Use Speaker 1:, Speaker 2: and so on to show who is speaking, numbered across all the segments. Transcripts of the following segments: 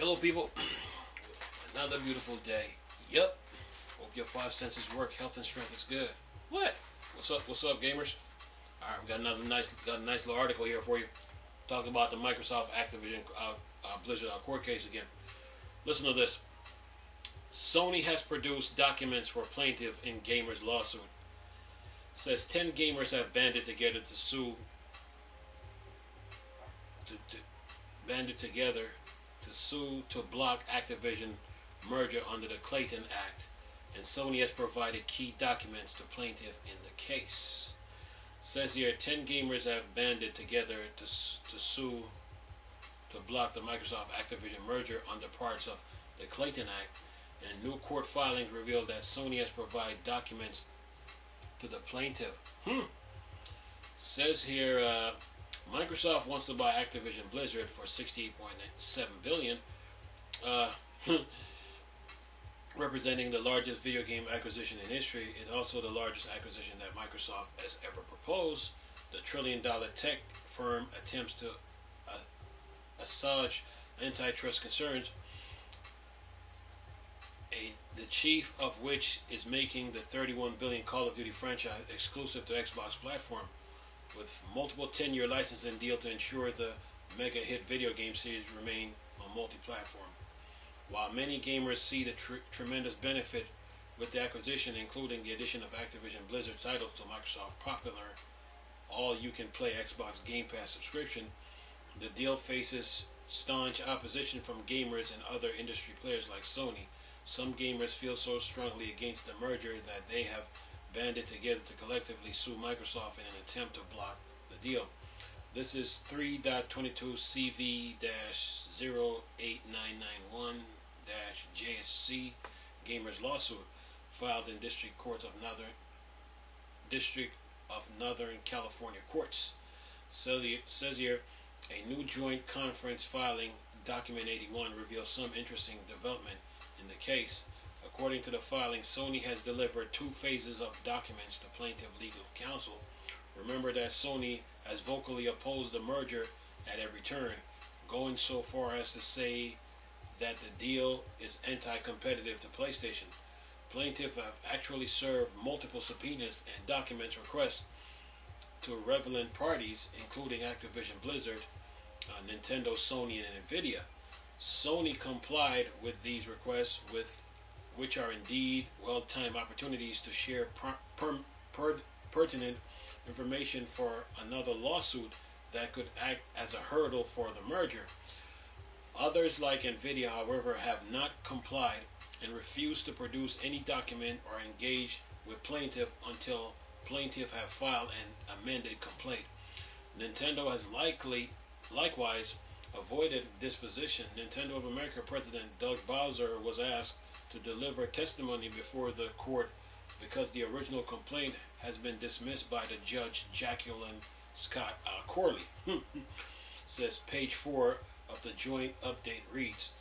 Speaker 1: Hello, people. Another beautiful day. Yep. Hope your five senses work. Health and strength is good. What? What's up? What's up, gamers? All right, we got another nice, got a nice little article here for you, talking about the Microsoft Activision uh, uh, Blizzard uh, court case again. Listen to this. Sony has produced documents for plaintiff in gamers lawsuit. Says ten gamers have banded together to sue. To, to banded together to sue to block Activision merger under the Clayton Act, and Sony has provided key documents to plaintiff in the case. Says here, 10 gamers have banded together to, to sue to block the Microsoft Activision merger under parts of the Clayton Act, and new court filings reveal that Sony has provided documents to the plaintiff. Hmm. Says here, uh, Microsoft wants to buy Activision Blizzard for 68.7 billion, uh, representing the largest video game acquisition in history. and also the largest acquisition that Microsoft has ever proposed. The trillion-dollar tech firm attempts to uh, assuage antitrust concerns. A, the chief of which is making the 31 billion Call of Duty franchise exclusive to Xbox platform with multiple 10-year licensing deal to ensure the mega hit video game series remain on multi-platform. While many gamers see the tr tremendous benefit with the acquisition, including the addition of Activision Blizzard titles to Microsoft popular all-you-can-play Xbox Game Pass subscription, the deal faces staunch opposition from gamers and other industry players like Sony. Some gamers feel so strongly against the merger that they have banded together to collectively sue Microsoft in an attempt to block the deal. This is 3.22 CV-08991-JSC Gamers lawsuit filed in District Courts of Northern District of Northern California courts. So it says here, a new joint conference filing, document 81, reveals some interesting development in the case. According to the filing, Sony has delivered two phases of documents to plaintiff legal counsel. Remember that Sony has vocally opposed the merger at every turn, going so far as to say that the deal is anti-competitive to PlayStation. Plaintiff have actually served multiple subpoenas and document requests to relevant parties, including Activision Blizzard, uh, Nintendo, Sony, and Nvidia. Sony complied with these requests with which are indeed well-timed opportunities to share per, per, per, pertinent information for another lawsuit that could act as a hurdle for the merger. Others like NVIDIA, however, have not complied and refused to produce any document or engage with plaintiff until plaintiff have filed an amended complaint. Nintendo has likely, likewise, avoided this position. Nintendo of America President Doug Bowser was asked to deliver testimony before the court because the original complaint has been dismissed by the judge Jacqueline Scott uh, Corley. Says page 4 of the joint update reads,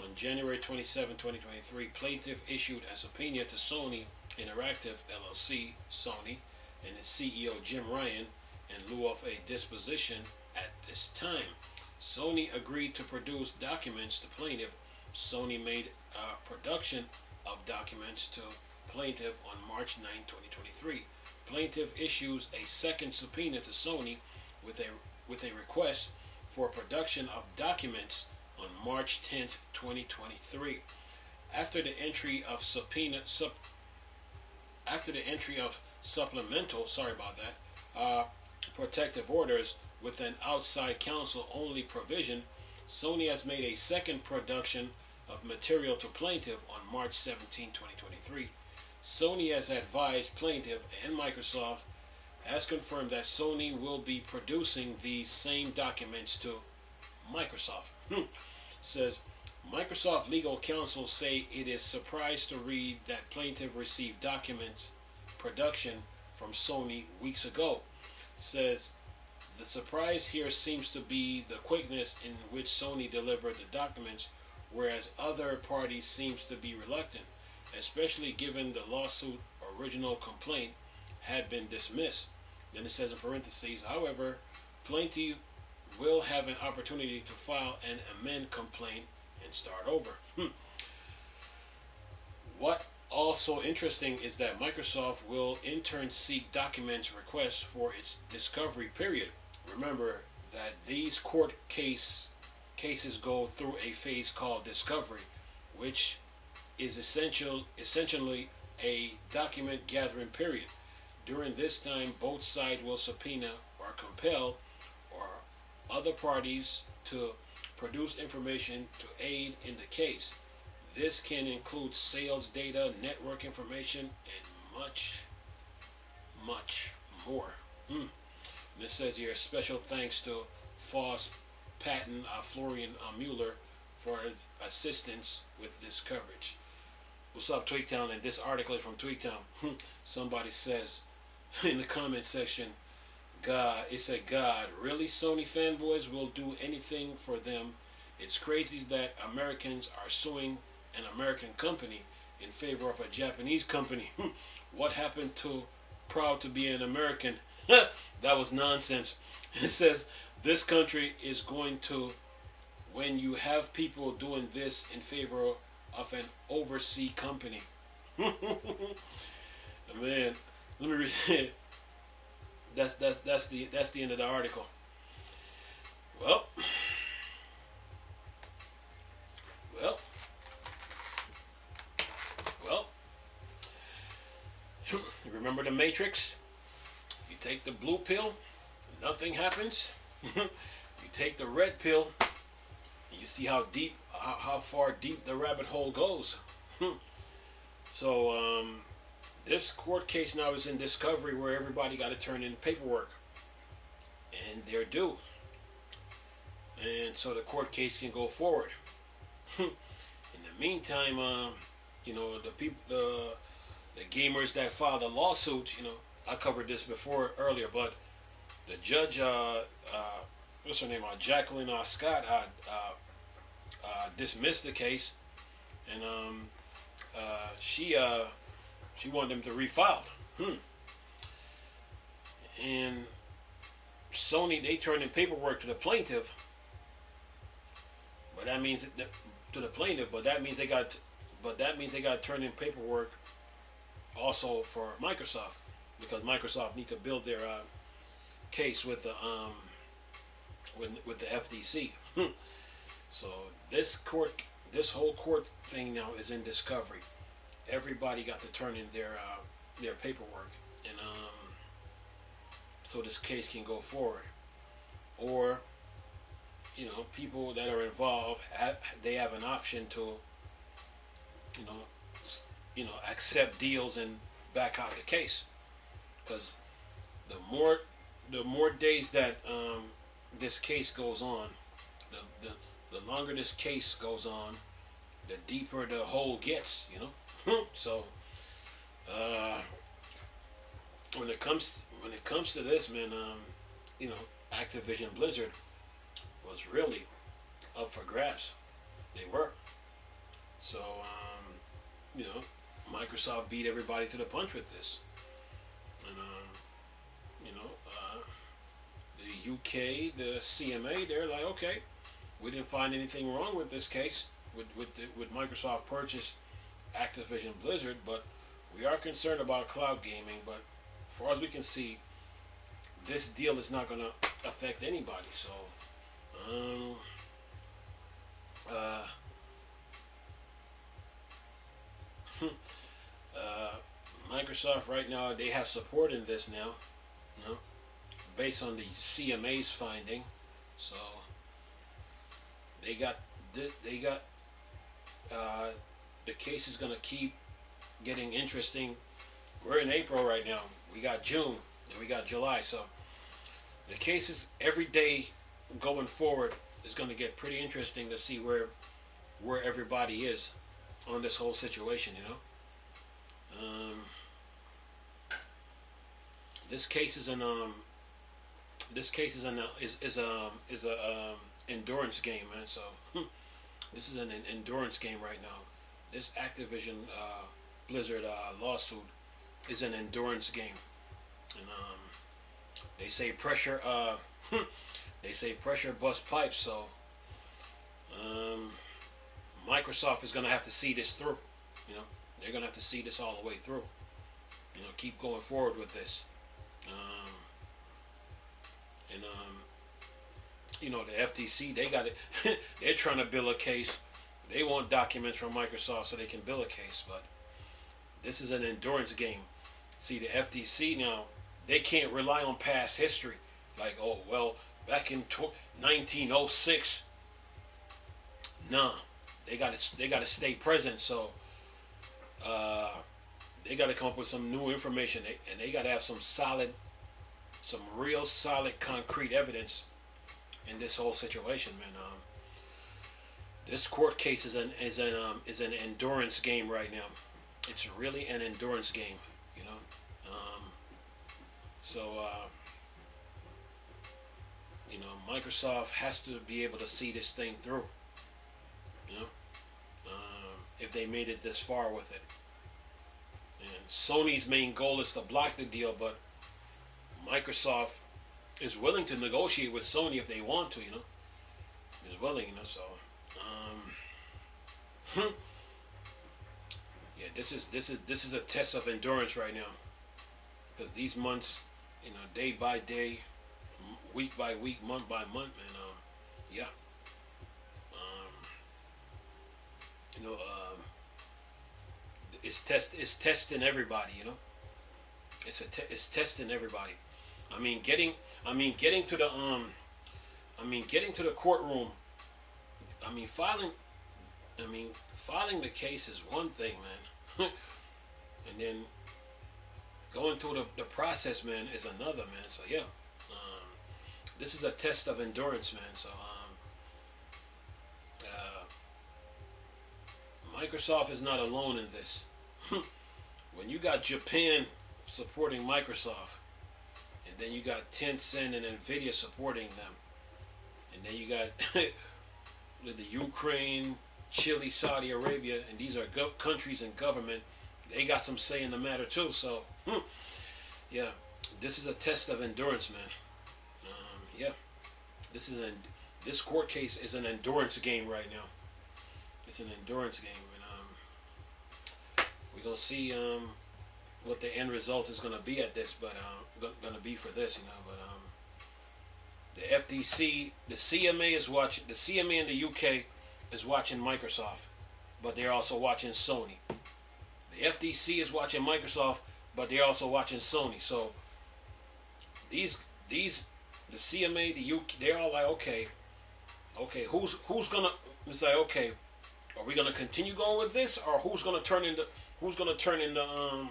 Speaker 1: on January 27, 2023, plaintiff issued a subpoena to Sony Interactive LLC, Sony, and its CEO Jim Ryan in lieu of a disposition at this time. Sony agreed to produce documents to plaintiff. Sony made a production of documents to plaintiff on March 9, 2023. Plaintiff issues a second subpoena to Sony with a with a request for production of documents on March 10, 2023. After the entry of subpoena sub, after the entry of supplemental, sorry about that, uh, protective orders with an outside counsel only provision, Sony has made a second production of material to plaintiff on March 17, 2023. Sony has advised plaintiff and Microsoft has confirmed that Sony will be producing these same documents to Microsoft. Hmm. Says Microsoft legal counsel say it is surprised to read that plaintiff received documents production from Sony weeks ago. Says the surprise here seems to be the quickness in which Sony delivered the documents, whereas other parties seems to be reluctant, especially given the lawsuit original complaint had been dismissed. Then it says in parentheses, however, plaintiff will have an opportunity to file an amend complaint and start over. Hmm. What also interesting is that Microsoft will in turn seek documents requests for its discovery period. Remember that these court case cases go through a phase called discovery, which is essential essentially a document gathering period. During this time, both sides will subpoena or compel or other parties to produce information to aid in the case. This can include sales data, network information, and much, much more. Mm. This says here, special thanks to Foss, Patents, uh, Florian uh, Mueller for assistance with this coverage. What's up, Tweaktown? And this article is from Tweaktown. Somebody says in the comment section, God, it said, God, really Sony fanboys will do anything for them. It's crazy that Americans are suing an American company in favor of a Japanese company. what happened to proud to be an American? that was nonsense. It says this country is going to, when you have people doing this in favor of an overseas company. Man, let me read. That's that's that's the that's the end of the article. Well, well, well. Remember the Matrix? You take the blue pill, nothing happens. you take the red pill, and you see how deep, how, how far deep the rabbit hole goes. so, um, this court case now is in discovery where everybody got to turn in paperwork. And they're due. And so the court case can go forward. in the meantime, um, you know, the people, the, the gamers that filed a lawsuit, you know, I covered this before earlier, but the judge, uh, uh, what's her name, uh, Jacqueline uh, Scott, uh, uh, dismissed the case, and um, she she wanted them to refile. Hmm. And Sony, they turned in paperwork to the plaintiff, but that means that, to the plaintiff, but that means they got, but that means they got turned in paperwork also for Microsoft because Microsoft need to build their uh, case with the um, with, with the FTC. so this court, this whole court thing now is in discovery. Everybody got to turn in their uh, their paperwork, and um, so this case can go forward. Or, you know, people that are involved, have, they have an option to, you know, you know, accept deals and back out the case. Because the more the more days that um, this case goes on, the, the the longer this case goes on, the deeper the hole gets. You know, so uh, when it comes when it comes to this, man, um, you know, Activision Blizzard was really up for grabs. They were. So um, you know, Microsoft beat everybody to the punch with this. And um, the UK, the CMA, they're like, okay, we didn't find anything wrong with this case with with the, with Microsoft purchase Activision Blizzard, but we are concerned about cloud gaming. But as far as we can see, this deal is not going to affect anybody. So, um, uh, uh, Microsoft right now they have support in this now, based on the CMA's finding. So they got they got uh, the case is gonna keep getting interesting. We're in April right now. We got June and we got July. So the cases every day going forward is going to get pretty interesting to see where where everybody is on this whole situation. You know. Um, this case is an um, this case is an uh, is is a um, is a um, endurance game, man. So hmm, this is an, an, endurance game right now. This Activision uh, Blizzard uh, lawsuit is an endurance game, and um, they say pressure. Uh, they say pressure bust pipes. So um, Microsoft is gonna have to see this through. You know, they're gonna have to see this all the way through. You know, keep going forward with this. Um, and um, you know, the FTC, they got it. they're trying to build a case. They want documents from Microsoft so they can build a case, but this is an endurance game. See, the FTC now, they can't rely on past history. Like, oh, well, back in 1906, nah, they got to they got to stay present. So, uh, they got to come up with some new information, and they got to have some solid, some real solid, concrete evidence in this whole situation, man. Um, this court case is an is an um, is an endurance game right now. It's really an endurance game, you know. Um, so uh, you know, Microsoft has to be able to see this thing through. You know, um, if they made it this far with it. And Sony's main goal is to block the deal, but Microsoft is willing to negotiate with Sony if they want to, you know. Is willing, you know, so um hmm. Yeah, this is this is this is a test of endurance right now. Because these months, you know, day by day, week by week, month by month, and um, yeah. Um, you know, um, it's test it's testing everybody, you know. It's a te- it's testing everybody. I mean, getting I mean, getting to the um, I mean, getting to the courtroom. I mean, filing. I mean, filing the case is one thing, man, and then going through the, the process, man, is another, man. So yeah, um, this is a test of endurance, man. So um, uh, Microsoft is not alone in this. when you got Japan supporting Microsoft and then you got Tencent and Nvidia supporting them, and then you got the Ukraine, Chile, Saudi Arabia, and these are countries and government. They got some say in the matter too. So, hmm, yeah, this is a test of endurance, man. Um, yeah, this is an this court case is an endurance game right now. It's an endurance game, and um, we're gonna see um, what the end result is going to be at this, but um, going to be for this, you know. But um, the FTC, the CMA is watching. The CMA in the UK is watching Microsoft, but they're also watching Sony. The FTC is watching Microsoft, but they're also watching Sony. So these these the CMA, the UK, they're all like, okay, okay, who's who's gonna say, okay, are we gonna continue going with this, or who's gonna turn into who's gonna turn into um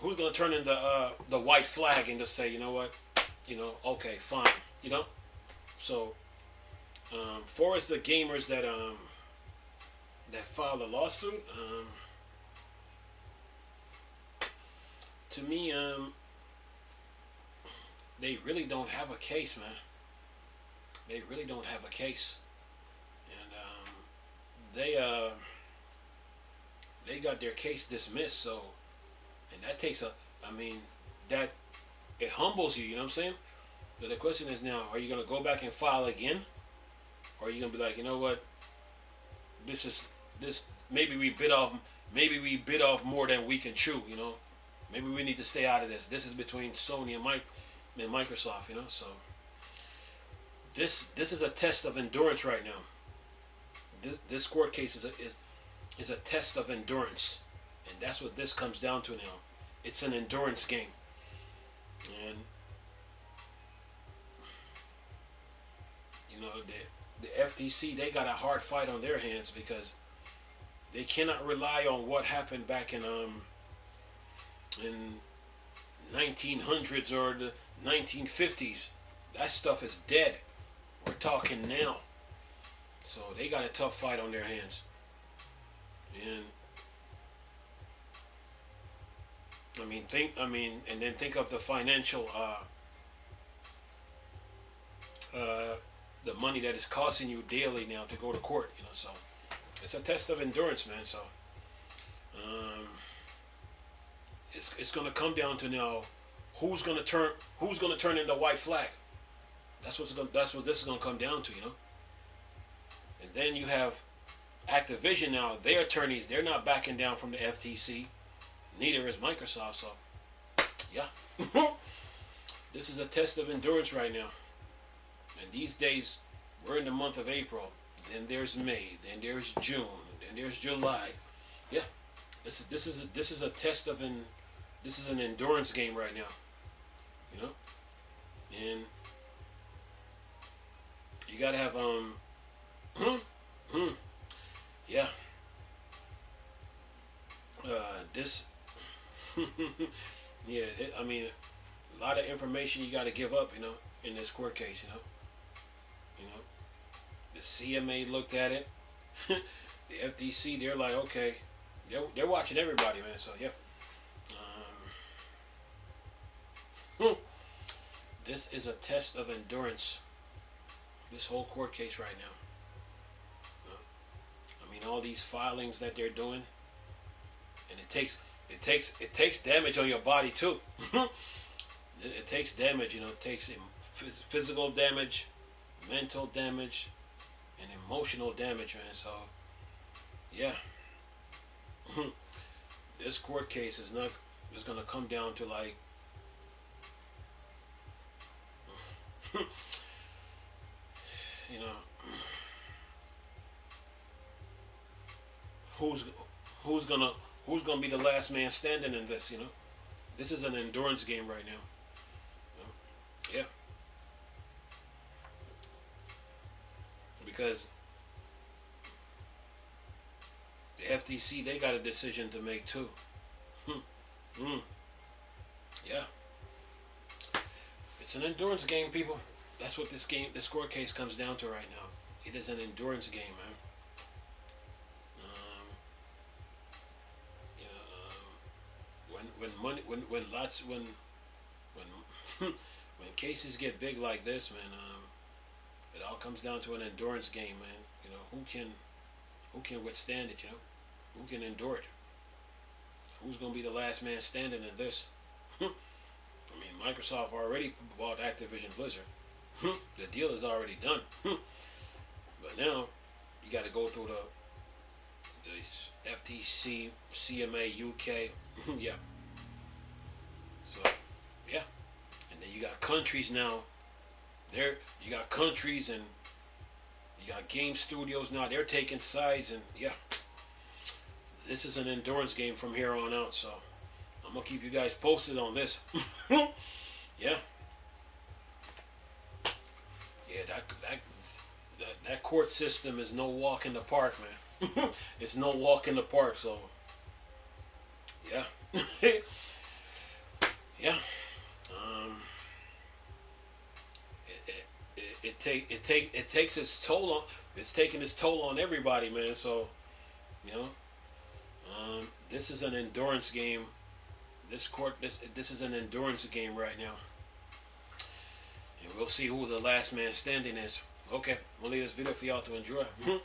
Speaker 1: who's gonna turn in the uh, the white flag and just say, you know what, you know, okay, fine, you know. So, um, for the gamers that um that filed a lawsuit, um, to me, um, they really don't have a case, man. They really don't have a case, and um, they uh they got their case dismissed, so and that takes a, I mean, that, it humbles you, you know what I'm saying? But the question is now, are you going to go back and file again? Or are you going to be like, you know what? This is, this, maybe we bit off, maybe we bit off more than we can chew, you know? Maybe we need to stay out of this. This is between Sony and, Mike, and Microsoft, you know? So, this, this is a test of endurance right now. This, this court case is a, is, is a test of endurance. And that's what this comes down to now. It's an endurance game. And you know, the the FTC they got a hard fight on their hands because they cannot rely on what happened back in um in 1900s or the 1950s. That stuff is dead. We're talking now. So they got a tough fight on their hands. And I mean, think. I mean, and then think of the financial, uh, uh, the money that is costing you daily now to go to court. You know, so it's a test of endurance, man. So, um, it's it's gonna come down to now, who's gonna turn who's gonna turn in the white flag. That's what's gonna, that's what this is gonna come down to, you know. And then you have Activision now, their attorneys, they're not backing down from the FTC. Neither is Microsoft. So, yeah. this is a test of endurance right now. And these days, we're in the month of April. Then there's May. Then there's June. Then there's July. Yeah. This is this is a, this is a test of an this is an endurance game right now. You know, and you gotta have um. Yeah. Uh, this. yeah, it, I mean, a lot of information you got to give up, you know, in this court case, you know. You know, the CMA looked at it. the FTC, they're like, okay, they're, they're watching everybody, man. So yeah. Um, this is a test of endurance. This whole court case right now. I mean, all these filings that they're doing, and it takes it takes it takes damage on your body too. it, it takes damage, you know. It takes physical damage, mental damage, and emotional damage, man. So, yeah, this court case is not is gonna come down to like. you know, who's who's gonna who's gonna be the last man standing in this? You know, this is an endurance game right now. Yeah. Because the FTC they got a decision to make too. Hmm. Hmm. Yeah. It's an endurance game, people. That's what this game, this court case comes down to right now. It is an endurance game, man. When money when when lots when when when cases get big like this, man, um, it all comes down to an endurance game, man. You know who can who can withstand it, you know, who can endure it. Who's gonna be the last man standing in this? I mean, Microsoft already bought Activision Blizzard. the deal is already done. but now you got to go through the, the FTC, CMA, UK. yeah. You got countries now. There, you got countries and you got game studios now. They're taking sides and yeah. This is an endurance game from here on out. So I'm gonna keep you guys posted on this. yeah. Yeah, that that that, that court system is no walk in the park, man. it's no walk in the park. So, yeah, yeah. Take it take it takes its toll on it's taking its toll on everybody, man. So, you know, um, this is an endurance game. This court this this is an endurance game right now. And we'll see who the last man standing is. Okay, we'll leave this video for y'all to enjoy.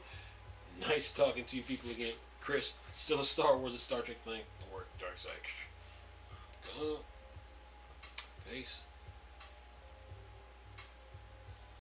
Speaker 1: nice talking to you people again. Chris, still a Star Wars and Star Trek thing. Or Dark Side. Peace.